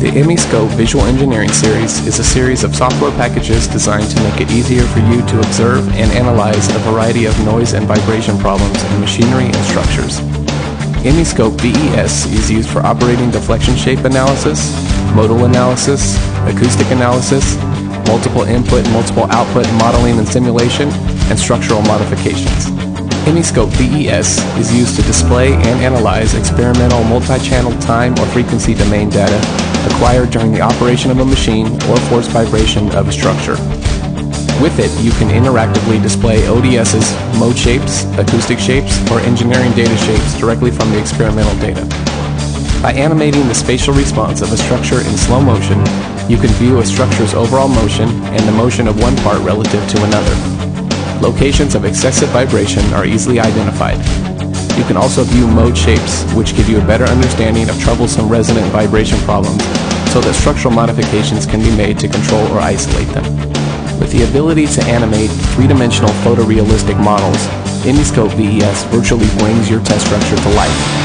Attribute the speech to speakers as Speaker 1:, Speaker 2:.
Speaker 1: The ME'scope Visual Engineering Series is a series of software packages designed to make it easier for you to observe and analyze a variety of noise and vibration problems in machinery and structures. ME'scope VES is used for operating deflection shape analysis, modal analysis, acoustic analysis, multiple input and multiple output modeling and simulation, and structural modifications. ME'scope VES is used to display and analyze experimental multi-channel time or frequency domain data acquired during the operation of a machine or force vibration of a structure. With it, you can interactively display ODS's mode shapes, acoustic shapes, or engineering data shapes directly from the experimental data. By animating the spatial response of a structure in slow motion, you can view a structure's overall motion and the motion of one part relative to another. Locations of excessive vibration are easily identified. You can also view mode shapes, which give you a better understanding of troublesome resonant vibration problems so that structural modifications can be made to control or isolate them. With the ability to animate three-dimensional photorealistic models, ME'scope VES virtually brings your test structure to life